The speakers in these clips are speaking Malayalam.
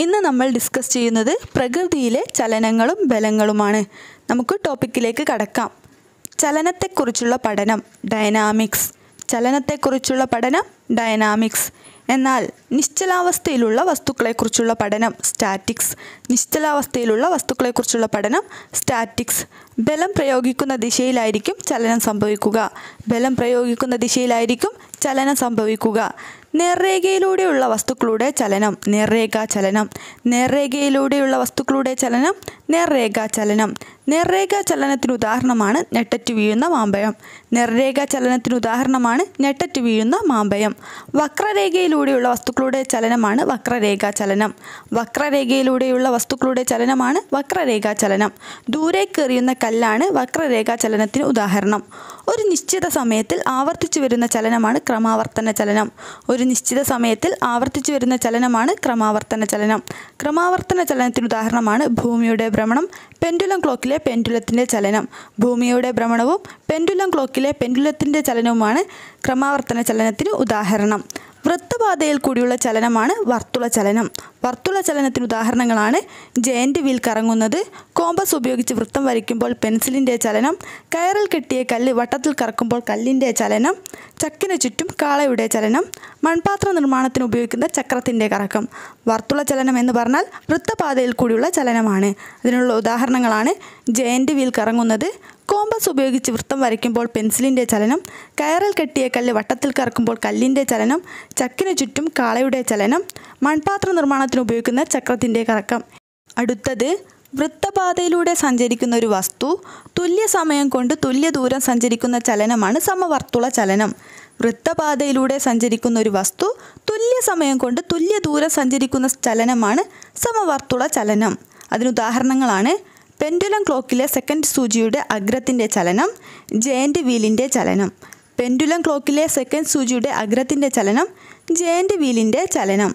ഇന്ന് നമ്മൾ ഡിസ്കസ് ചെയ്യുന്നത് പ്രകൃതിയിലെ ചലനങ്ങളും ബലങ്ങളുമാണ്. നമുക്ക് ടോപ്പിക്കിലേക്ക് കടക്കാം. ചലനത്തെക്കുറിച്ചുള്ള പഠനം ഡയനാമിക്സ് ചലനത്തെക്കുറിച്ചുള്ള പഠനം ഡയനാമിക്സ് എന്നാൽ നിശ്ചലാവസ്ഥയിലുള്ള വസ്തുക്കളെക്കുറിച്ചുള്ള പഠനം സ്റ്റാറ്റിക്സ് നിശ്ചലാവസ്ഥയിലുള്ള വസ്തുക്കളെക്കുറിച്ചുള്ള പഠനം സ്റ്റാറ്റിക്സ് ബലം പ്രയോഗിക്കുന്ന ദിശയിലായിരിക്കും ചലനം സംഭവിക്കുക. ബലം പ്രയോഗിക്കുന്ന ദിശയിലായിരിക്കും ചലനം സംഭവിക്കുക. നേർരേഖയിലൂടെയുള്ള വസ്തുക്കളുടെ ചലനം നേർരേഖാ ചലനം. നേർരേഖയിലൂടെയുള്ള വസ്തുക്കളുടെ ചലനം നേർരേഖാ ചലനം. നേർരേഖാ ചലനത്തിന് ഉദാഹരണമാണ് ഞെട്ടറ്റ് വീഴുന്ന മാമ്പഴം. നേർരേഖാ ചലനത്തിന് ഉദാഹരണമാണ് ഞെട്ടറ്റ് വീഴുന്ന മാമ്പഴം. വക്രരേഖയിലൂടെയുള്ള വസ്തുക്കളുടെ ചലനമാണ് വക്രരേഖാ ചലനം. വക്രരേഖയിലൂടെയുള്ള വസ്തുക്കളുടെ ചലനമാണ് വക്രരേഖാ ചലനം. ദൂരേക്കെറിയുന്ന കല്ലാണ് വക്രരേഖാ ചലനത്തിന് ഉദാഹരണം. ഒരു നിശ്ചിത സമയത്തിൽ ആവർത്തിച്ചു വരുന്ന ചലനമാണ് ക്രമാവർത്തന ചലനം. ഒരു നിശ്ചിത സമയത്തിൽ ആവർത്തിച്ചു വരുന്ന ചലനമാണ് ക്രമാവർത്തന ചലനം. ക്രമാവർത്തന ചലനത്തിന് ഉദാഹരണമാണ് ഭൂമിയുടെ ഭ്രമണം പെൻഡുലം ക്ലോക്കിലെ പെൻഡുലത്തിന്റെ ചലനം. ഭൂമിയുടെ ഭ്രമണവും പെൻഡുലം ക്ലോക്കിലെ പെൻഡുലത്തിന്റെ ചലനവുമാണ് ക്രമാവർത്തന ചലനത്തിന് ഉദാഹരണം. വൃത്തപാതയിൽ കൂടിയുള്ള ചലനമാണ് വർത്തുള ചലനം. വർത്തുള ചലനത്തിന് ഉദാഹരണങ്ങളാണ് ജയന്റ് വീൽ കറങ്ങുന്നത് കോമ്പസ് ഉപയോഗിച്ച് വൃത്തം വരയ്ക്കുമ്പോൾ പെൻസിലിന്റെ ചലനം കയറിൽ കെട്ടിയ കല്ല് വട്ടത്തിൽ കറക്കുമ്പോൾ കല്ലിന്റെ ചലനം ചക്കിന് ചുറ്റും കാളയുടെ ചലനം മൺപാത്ര നിർമ്മാണത്തിന് ഉപയോഗിക്കുന്ന ചക്രത്തിന്റെ കറക്കം. വർത്തുള ചലനം എന്ന് പറഞ്ഞാൽ വൃത്തപാതയിൽ കൂടിയുള്ള ചലനമാണ്. അതിനുള്ള ഉദാഹരണങ്ങളാണ് ജയന്റ് വീൽ കറങ്ങുന്നത് കോമ്പസ് ഉപയോഗിച്ച് വൃത്തം വരയ്ക്കുമ്പോൾ പെൻസിലിന്റെ ചലനം കയറിൽ കെട്ടിയ കല്ല് വട്ടത്തിൽ കറക്കുമ്പോൾ കല്ലിന്റെ ചലനം ചക്കിന് ചുറ്റും കാളയുടെ ചലനം മൺപാത്ര നിർമ്മാണത്തിന് ഉപയോഗിക്കുന്ന ചക്രത്തിന്റെ കറക്കം. അടുത്തത് വൃത്തപാതയിലൂടെ സഞ്ചരിക്കുന്ന ഒരു വസ്തു തുല്യ സമയം കൊണ്ട് തുല്യ ദൂരം സഞ്ചരിക്കുന്ന ചലനമാണ് സമവർത്തുള ചലനം. വൃത്തപാതയിലൂടെ സഞ്ചരിക്കുന്ന ഒരു വസ്തു തുല്യ സമയം കൊണ്ട് തുല്യ ദൂരം സഞ്ചരിക്കുന്ന ചലനമാണ് സമവർത്തുള ചലനം. അതിനുദാഹരണങ്ങളാണ് പെൻഡുലം ക്ലോക്കിലെ സെക്കൻഡ് സൂചിയുടെ അഗ്രത്തിന്റെ ചലനം ജയന്റ് വീലിന്റെ ചലനം. പെൻഡുലം ക്ലോക്കിലെ സെക്കൻഡ് സൂചിയുടെ അഗ്രത്തിന്റെ ചലനം ജയന്റ് വീലിന്റെ ചലനം.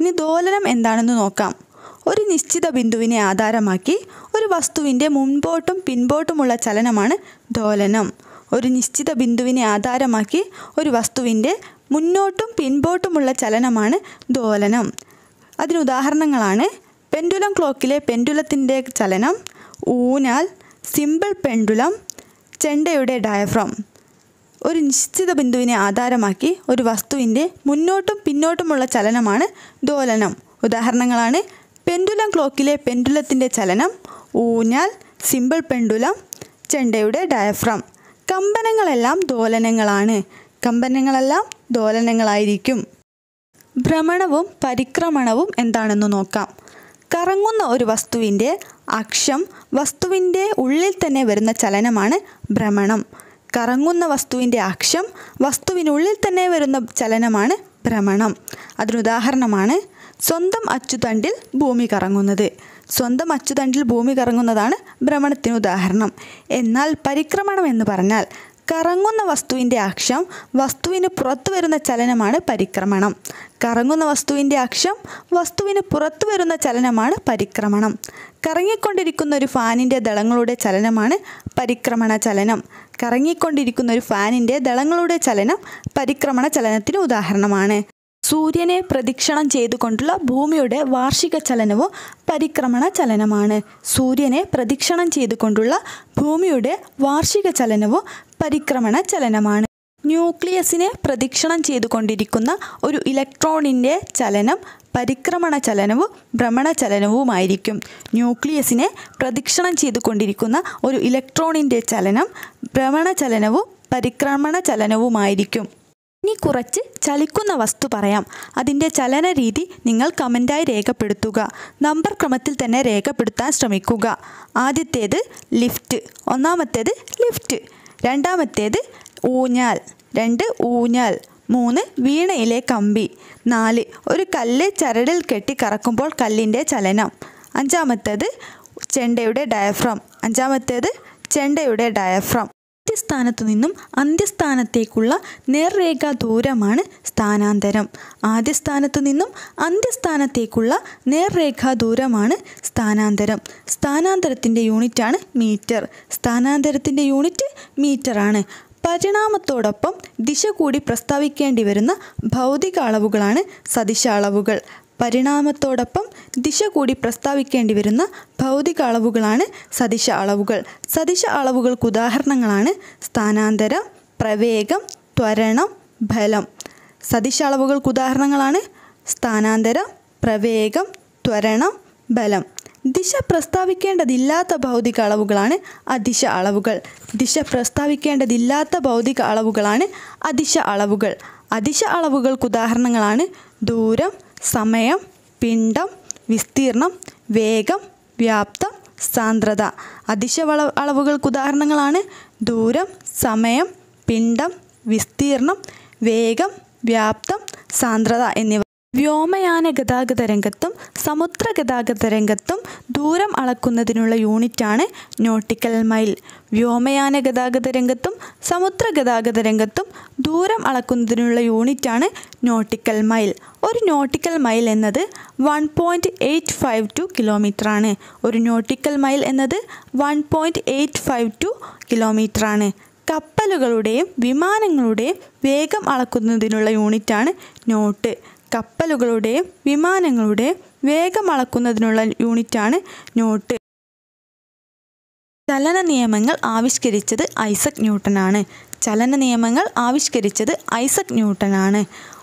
ഇനി ദോലനം എന്താണെന്ന് നോക്കാം. ഒരു നിശ്ചിത ബിന്ദുവിനെ ആധാരമാക്കി ഒരു വസ്തുവിന്റെ മുൻപോട്ടും പിൻപോട്ടുമുള്ള ചലനമാണ് ദോലനം. ഒരു നിശ്ചിത ബിന്ദുവിനെ ആധാരമാക്കി ഒരു വസ്തുവിന്റെ മുന്നോട്ടും പിൻപോട്ടുമുള്ള ചലനമാണ് ദോലനം. അതിനുദാഹരണങ്ങളാണ് പെൻഡുലം ക്ലോക്കിലെ പെൻഡുലത്തിന്റെ ചലനം ഊനാൽ സിമ്പിൾ പെൻഡുലം ചെണ്ടയുടെ ഡയഫ്രം. ഒരു നിശ്ചിത ബിന്ദുവിനെ ആധാരമാക്കി ഒരു വസ്തുവിന്റെ മുന്നോട്ടും പിന്നോട്ടുമുള്ള ചലനമാണ് ദോലനം. ഉദാഹരണങ്ങളാണ് പെൻഡുലം ക്ലോക്കിലെ പെൻഡുലത്തിന്റെ ചലനം ഊഞ്ഞാൽ സിമ്പിൾ പെൻഡുലം ചെണ്ടയുടെ ഡയഫ്രം. കമ്പനങ്ങളെല്ലാം ദോലനങ്ങളാണ്. കമ്പനങ്ങളെല്ലാം ദോലനങ്ങളായിരിക്കും. ഭ്രമണവും പരിക്രമണവും എന്താണെന്ന് നോക്കാം. കറങ്ങുന്ന ഒരു വസ്തുവിന്റെ അക്ഷം വസ്തുവിന്റെ ഉള്ളിൽ തന്നെ വരുന്ന ചലനമാണ് ഭ്രമണം. കറങ്ങുന്ന വസ്തുവിന്റെ അക്ഷം വസ്തുവിനുള്ളിൽ തന്നെ വരുന്ന ചലനമാണ് ഭ്രമണം. അതിനുദാഹരണമാണ് സ്വന്തം അച്ചുതണ്ടിൽ ഭൂമി കറങ്ങുന്നത്. സ്വന്തം അച്ചുതണ്ടിൽ ഭൂമി കറങ്ങുന്നതാണ് ഭ്രമണത്തിന് ഉദാഹരണം. എന്നാൽ പരിക്രമണം എന്ന് പറഞ്ഞാൽ കറങ്ങുന്ന വസ്തുവിന്റെ അക്ഷം വസ്തുവിന് പുറത്തു വരുന്ന ചലനമാണ് പരിക്രമണം. കറങ്ങുന്ന വസ്തുവിന്റെ അക്ഷം വസ്തുവിന് പുറത്തു വരുന്ന ചലനമാണ് പരിക്രമണം. കറങ്ങിക്കൊണ്ടിരിക്കുന്ന ഒരു ഫാനിന്റെ ദളങ്ങളുടെ ചലനമാണ് പരിക്രമണ ചലനം. കറങ്ങിക്കൊണ്ടിരിക്കുന്ന ഒരു ഫാനിന്റെ ദളങ്ങളുടെ ചലനം പരിക്രമണ ചലനത്തിന് ഉദാഹരണമാണ്. സൂര്യനെ പ്രദക്ഷിണം ചെയ്തുകൊണ്ടുള്ള ഭൂമിയുടെ വാർഷിക ചലനവും പരിക്രമണ ചലനമാണ്. സൂര്യനെ പ്രദക്ഷിണം ചെയ്തുകൊണ്ടുള്ള ഭൂമിയുടെ വാർഷിക ചലനവും പരിക്രമണ ചലനമാണ്. ന്യൂക്ലിയസിനെ പ്രദക്ഷിണം ചെയ്തുകൊണ്ടിരിക്കുന്ന ഒരു ഇലക്ട്രോണിന്റെ ചലനം പരിക്രമണ ചലനവും ഭ്രമണ ചലനവുമായിരിക്കും. ന്യൂക്ലിയസിനെ പ്രദക്ഷിണം ചെയ്തുകൊണ്ടിരിക്കുന്ന ഒരു ഇലക്ട്രോണിന്റെ ചലനം ഭ്രമണ ചലനവും പരിക്രമണ ചലനവുമായിരിക്കും. ഇനി കുറച്ച് ചലിക്കുന്ന വസ്തു പറയാം. അതിന്റെ ചലന രീതി നിങ്ങൾ കമന്റായി രേഖപ്പെടുത്തുക. നമ്പർ ക്രമത്തിൽ തന്നെ രേഖപ്പെടുത്താൻ ശ്രമിക്കുക. ആദ്യത്തേത് ലിഫ്റ്റ് ഒന്നാമത്തേത് ലിഫ്റ്റ്. രണ്ടാമത്തേത് ഊഞ്ഞാൽ. രണ്ട് ഊഞ്ഞാൽ. മൂന്ന് വീണയിലെ കമ്പി. നാല് ഒരു കല്ല് ചരടിൽ കെട്ടി കറക്കുമ്പോൾ കല്ലിന്റെ ചലനം. അഞ്ചാമത്തേത് ചെണ്ടയുടെ ഡയഫ്രം അഞ്ചാമത്തേത് ചെണ്ടയുടെ ഡയഫ്രം ആദ്യസ്ഥാനത്തു നിന്നും അന്ത്യസ്ഥാനത്തേക്കുള്ള നേർരേഖാ ദൂരമാണ് സ്ഥാനാന്തരം. ആദ്യസ്ഥാനത്തു നിന്നും അന്ത്യസ്ഥാനത്തേക്കുള്ള നേർരേഖാ ദൂരമാണ് സ്ഥാനാന്തരം. സ്ഥാനാന്തരത്തിന്റെ യൂണിറ്റാണ് മീറ്റർ. സ്ഥാനാന്തരത്തിന്റെ യൂണിറ്റ് മീറ്ററാണ്. പരിണാമത്തോടൊപ്പം ദിശ കൂടി പ്രസ്താവിക്കേണ്ടി വരുന്ന ഭൗതിക അളവുകളാണ് സദിശ അളവുകൾ. പരിണാമത്തോടൊപ്പം ദിശ കൂടി പ്രസ്താവിക്കേണ്ടി വരുന്ന ഭൗതിക അളവുകളാണ് സദിശ അളവുകൾ. സദിശ അളവുകൾക്ക് ഉദാഹരണങ്ങളാണ് സ്ഥാനാന്തരം പ്രവേഗം ത്വരണം ഫലം സദിശ അളവുകൾക്ക് ഉദാഹരണങ്ങളാണ് സ്ഥാനാന്തരം പ്രവേഗം ത്വരണം ബലം. ദിശ പ്രസ്താവിക്കേണ്ടതില്ലാത്ത ഭൗതിക അളവുകളാണ് അദിശ അളവുകൾ. ദിശ പ്രസ്താവിക്കേണ്ടതില്ലാത്ത ഭൗതിക അളവുകളാണ് അദിശ അളവുകൾ. അദിശ അളവുകൾക്ക് ഉദാഹരണങ്ങളാണ് ദൂരം സമയം പിണ്ഡം വിസ്തീർണം വേഗം വ്യാപ്തം സാന്ദ്രത. അതിശ വള അളവുകൾക്ക് ഉദാഹരണങ്ങളാണ്. ദൂരം സമയം പിണ്ഡം വിസ്തീർണം വേഗം വ്യാപ്തം സാന്ദ്രത എന്നിവ. വ്യോമയാന ഗതാഗത രംഗത്തും സമുദ്ര ഗതാഗത രംഗത്തും ദൂരം അളക്കുന്നതിനുള്ള യൂണിറ്റാണ് നോട്ടിക്കൽ മൈൽ. വ്യോമയാന ഗതാഗത രംഗത്തും സമുദ്ര ഗതാഗത രംഗത്തും ദൂരം അളക്കുന്നതിനുള്ള യൂണിറ്റാണ് നോട്ടിക്കൽ മൈൽ. ഒരു നോട്ടിക്കൽ മൈൽ എന്നത് one point eight five two കിലോമീറ്ററാണ്. ഒരു നോട്ടിക്കൽ മൈൽ എന്നത് one point eight five two കിലോമീറ്ററാണ്. കപ്പലുകളുടെയും വിമാനങ്ങളുടെയും വേഗം അളക്കുന്നതിനുള്ള യൂണിറ്റാണ് നോട്ട്. കപ്പലുകളുടെയും വിമാനങ്ങളുടെ വേഗം അളക്കുന്നതിനുള്ള യൂണിറ്റാണ് നോട്ട് ചലന നിയമങ്ങൾ ആവിഷ്കരിച്ചത് ഐസക് ന്യൂട്ടനാണ്. ചലന നിയമങ്ങൾ ആവിഷ്കരിച്ചത് ഐസക് ന്യൂട്ടനാണ്.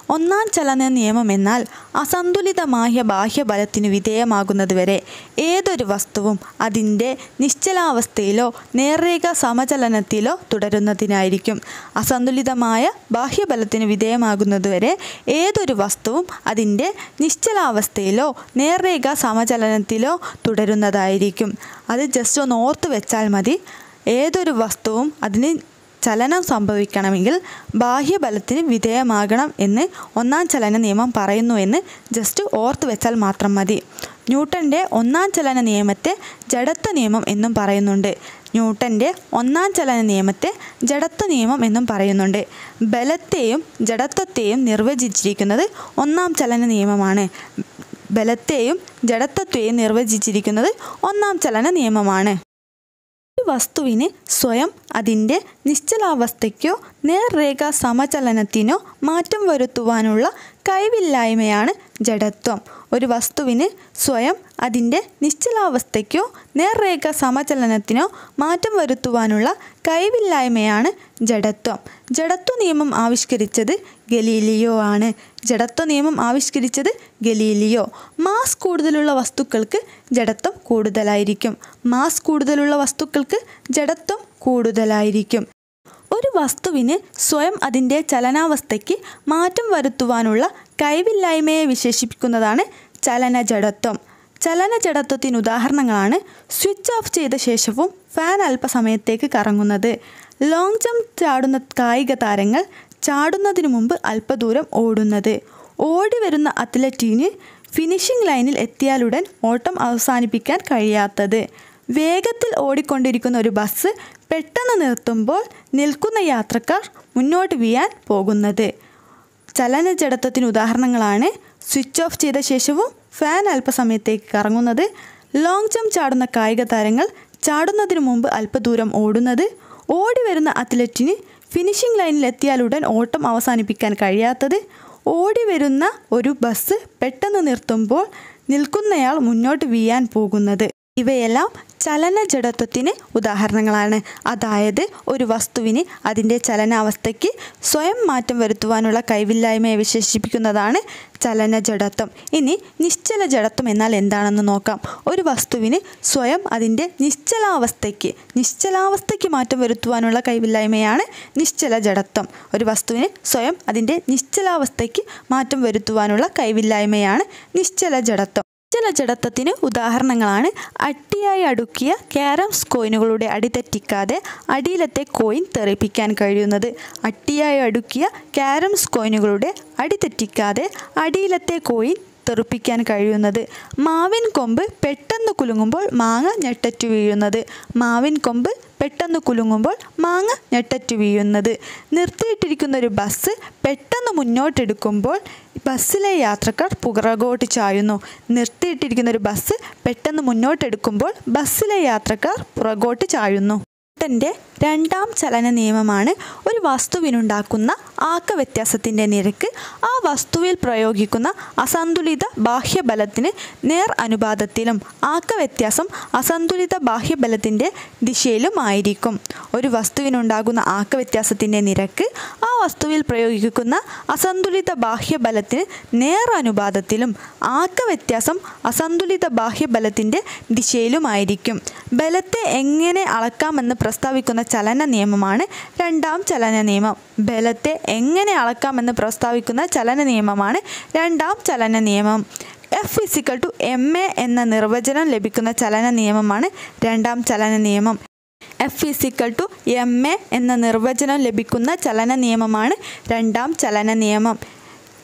ഒന്നാം ചലന നിയമം എന്നാൽ അസന്തുലിതമായ ബാഹ്യബലത്തിന് വിധേയമാകുന്നതുവരെ ഏതൊരു വസ്തുവും അതിന്റെ നിശ്ചലാവസ്ഥയിലോ നേർരേഖ സമചലനത്തിലോ തുടരുന്നതിനായിരിക്കും. അസന്തുലിതമായ ബാഹ്യബലത്തിന് വിധേയമാകുന്നതുവരെ ഏതൊരു വസ്തുവും അതിന്റെ നിശ്ചലാവസ്ഥയിലോ നേർരേഖ സമചലനത്തിലോ തുടരുന്നതായിരിക്കും. അത് ജസ്റ്റ് ഒന്ന് ഓർത്ത് വെച്ചാൽ മതി. ഏതൊരു വസ്തുവും അതിന് ചലനം സംഭവിക്കണമെങ്കിൽ ബാഹ്യബലത്തിന് വിധേയമാകണം എന്ന് ഒന്നാം ചലന നിയമം പറയുന്നു എന്ന് ജസ്റ്റ് ഓർത്ത് വെച്ചാൽ മാത്രം മതി. ന്യൂട്ടന്റെ ഒന്നാം ചലന നിയമത്തെ ജഡത്വ നിയമം എന്നും പറയുന്നുണ്ട്. ന്യൂട്ടന്റെ ഒന്നാം ചലന നിയമത്തെ ജഡത്വ നിയമം എന്നും പറയുന്നുണ്ട്. ബലത്തെയും ജഡത്വത്തെയും നിർവചിച്ചിരിക്കുന്നത് ഒന്നാം ചലന നിയമമാണ്. ബലത്തെയും ജഡത്വത്തെയും നിർവചിച്ചിരിക്കുന്നത് ഒന്നാം ചലന നിയമമാണ്. വസ്തുവിന് സ്വയം അതിന്റെ നിശ്ചലാവസ്ഥയ്ക്കോ നേർരേഖാ സമചലനത്തിനോ മാറ്റം വരുത്തുവാനുള്ള കഴിവില്ലായ്മയാണ് ജഡത്വം. ഒരു വസ്തുവിന് സ്വയം അതിന്റെ നിശ്ചലാവസ്ഥയ്ക്കോ നേർരേഖ സമചലനത്തിനോ മാറ്റം വരുത്തുവാനുള്ള കഴിവില്ലായ്മയാണ് ജഡത്വം. ജഡത്വ നിയമം ആവിഷ്കരിച്ചത് ഗലീലിയോ ആണ്. ജഡത്വ നിയമം ആവിഷ്കരിച്ചത് ഗലീലിയോ. മാസ് കൂടുതലുള്ള വസ്തുക്കൾക്ക് ജഡത്വം കൂടുതലായിരിക്കും. മാസ് കൂടുതലുള്ള വസ്തുക്കൾക്ക് ജഡത്വം കൂടുതലായിരിക്കും. ഒരു വസ്തുവിന് സ്വയം അതിന്റെ ചലനാവസ്ഥയ്ക്ക് മാറ്റം വരുത്തുവാനുള്ള കഴിവില്ലായ്മയെ വിശേഷിപ്പിക്കുന്നതാണ് ചലന ജഡത്വം ചലന ജഡത്വത്തിന് ഉദാഹരണങ്ങളാണ് സ്വിച്ച് ഓഫ് ചെയ്ത ശേഷവും ഫാൻ അല്പസമയത്തേക്ക് കറങ്ങുന്നത്. ലോങ് ജമ്പ് ചാടുന്ന കായിക താരങ്ങൾ ചാടുന്നതിനു മുമ്പ് അല്പദൂരം ഓടുന്നത്. ഓടി വരുന്ന അത്ലറ്റിന് ഫിനിഷിംഗ് ലൈനിൽ എത്തിയാലുടൻ ഓട്ടം അവസാനിപ്പിക്കാൻ കഴിയാത്തത്. വേഗത്തിൽ ഓടിക്കൊണ്ടിരിക്കുന്ന ഒരു ബസ് പെട്ടെന്ന് നിർത്തുമ്പോൾ നിൽക്കുന്ന യാത്രക്കാർ മുന്നോട്ട് വീയാൻ പോകുന്നത്. ചലനജഡത്വത്തിന് ഉദാഹരണങ്ങളാണ് സ്വിച്ച് ഓഫ് ചെയ്ത ശേഷവും ഫാൻ അല്പസമയത്തേക്ക് കറങ്ങുന്നത് ലോങ് ജംപ് ചാടുന്ന കായിക താരങ്ങൾ ചാടുന്നതിന് മുമ്പ് അല്പദൂരം ഓടുന്നത് ഓടി വരുന്ന അത്ലറ്റിന് ഫിനിഷിംഗ് ലൈനിൽ എത്തിയാലുടൻ ഓട്ടം അവസാനിപ്പിക്കാൻ കഴിയാത്തത് ഓടി വരുന്ന ഒരു ബസ് പെട്ടെന്ന് നിർത്തുമ്പോൾ നിൽക്കുന്നയാൾ മുന്നോട്ട് വീയാൻ പോകുന്നത്. ഇവയെല്ലാം ചലന ജഡത്വത്തിന് ഉദാഹരണങ്ങളാണ്. അതായത് ഒരു വസ്തുവിന് അതിന്റെ ചലനാവസ്ഥയ്ക്ക് സ്വയം മാറ്റം വരുത്തുവാനുള്ള കഴിവില്ലായ്മയെ വിശേഷിപ്പിക്കുന്നതാണ് ചലന ജഡത്വം ഇനി നിശ്ചല ജഡത്വം എന്നാൽ എന്താണെന്ന് നോക്കാം. ഒരു വസ്തുവിന് സ്വയം അതിന്റെ നിശ്ചലാവസ്ഥയ്ക്ക് നിശ്ചലാവസ്ഥയ്ക്ക് മാറ്റം വരുത്തുവാനുള്ള കഴിവില്ലായ്മയാണ് നിശ്ചല ജഡത്വം ഒരു വസ്തുവിന് സ്വയം അതിന്റെ നിശ്ചലാവസ്ഥയ്ക്ക് മാറ്റം വരുത്തുവാനുള്ള കഴിവില്ലായ്മയാണ് നിശ്ചല ജഡത്വം നിശ്ചല ജഡത്വത്തിന് ഉദാഹരണങ്ങളാണ്. അട്ടിയായി അടുക്കിയ ക്യാരംസ് കോയിനുകളുടെ അടി തെറ്റിക്കാതെ അടിയിലത്തെ കോയിൻ തെറിപ്പിക്കാൻ കഴിയുന്നത്. അട്ടിയായി അടുക്കിയ ക്യാരംസ് കോയിനുകളുടെ അടി തെറ്റിക്കാതെ അടിയിലത്തെ കോയിൻ തെറിപ്പിക്കാൻ കഴിയുന്നത്. മാവിൻ കൊമ്പ് പെട്ടെന്ന് കുലുങ്ങുമ്പോൾ മാങ്ങ ഞെട്ടറ്റു വീഴുന്നത്. മാവിൻ കൊമ്പ് പെട്ടെന്ന് കുലുങ്ങുമ്പോൾ മാങ്ങ ഞെട്ടറ്റു വീഴുന്നത്. നിർത്തിയിട്ടിരിക്കുന്ന ഒരു ബസ് പെട്ടെന്ന് മുന്നോട്ടെടുക്കുമ്പോൾ ബസ്സിലെ യാത്രക്കാർ പുറകോട്ട് ചായുന്നു. നിർത്തിയിട്ടിരിക്കുന്ന ഒരു ബസ് പെട്ടെന്ന് മുന്നോട്ടെടുക്കുമ്പോൾ ബസ്സിലെ യാത്രക്കാർ പുറകോട്ട് ചായുന്നു. ന്യൂട്ടന്റെ രണ്ടാം ചലന നിയമമാണ് ഒരു വസ്തുവിനുണ്ടാക്കുന്ന ആക്ക വ്യത്യാസത്തിന്റെ നിരക്ക്. ആ വസ്തുവിൽ പ്രയോഗിക്കുന്ന അസന്തുലിത ബാഹ്യബലത്തിന് നേർ അനുപാതത്തിലും ആക്ക വ്യത്യാസം അസന്തുലിത ബാഹ്യബലത്തിന്റെ ദിശയിലും ആയിരിക്കും. ഒരു വസ്തുവിനുണ്ടാകുന്ന ആക്ക വ്യത്യാസത്തിന്റെ നിരക്ക് ആ വസ്തുവിൽ പ്രയോഗിക്കുന്ന അസന്തുലിത ബാഹ്യബലത്തിന് നേർ അനുപാതത്തിലും ആക്ക വ്യത്യാസം അസന്തുലിത ബാഹ്യബലത്തിന്റെ ദിശയിലുമായിരിക്കും ബലത്തെ എങ്ങനെ അളക്കാമെന്ന് പ്രസ്താവിക്കുന്ന ചലന നിയമമാണ്. രണ്ടാം ചലന നിയമം. ബലത്തെ എങ്ങനെ അളക്കാമെന്ന് പ്രസ്താവിക്കുന്ന ചലന നിയമമാണ് രണ്ടാം ചലന നിയമം. F is equal to M A എന്ന നിർവചനം ലഭിക്കുന്ന ചലന നിയമമാണ് രണ്ടാം ചലന നിയമം. F is equal to M A എന്ന നിർവചനം ലഭിക്കുന്ന ചലന നിയമമാണ് രണ്ടാം ചലന നിയമം.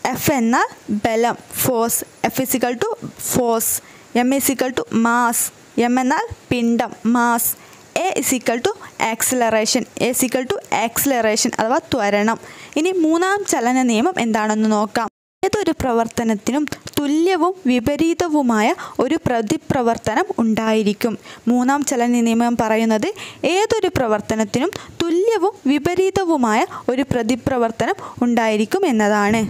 എഫ് എന്ന ബലം force F is equal to force M is equal to mass M എന്നാൽ പിണ്ഡം mass A is equal to acceleration A equal to acceleration അഥവാ ത്വരണം. ഇനി മൂന്നാം ചലന നിയമം എന്താണെന്ന് നോക്കാം. ഏതൊരു പ്രവർത്തനത്തിനും തുല്യവും വിപരീതവുമായ ഒരു പ്രതിപ്രവർത്തനം ഉണ്ടായിരിക്കും. മൂന്നാം ചലന നിയമം പറയുന്നത് ഏതൊരു പ്രവർത്തനത്തിനും തുല്യവും വിപരീതവുമായ ഒരു പ്രതിപ്രവർത്തനം ഉണ്ടായിരിക്കും എന്നതാണ്.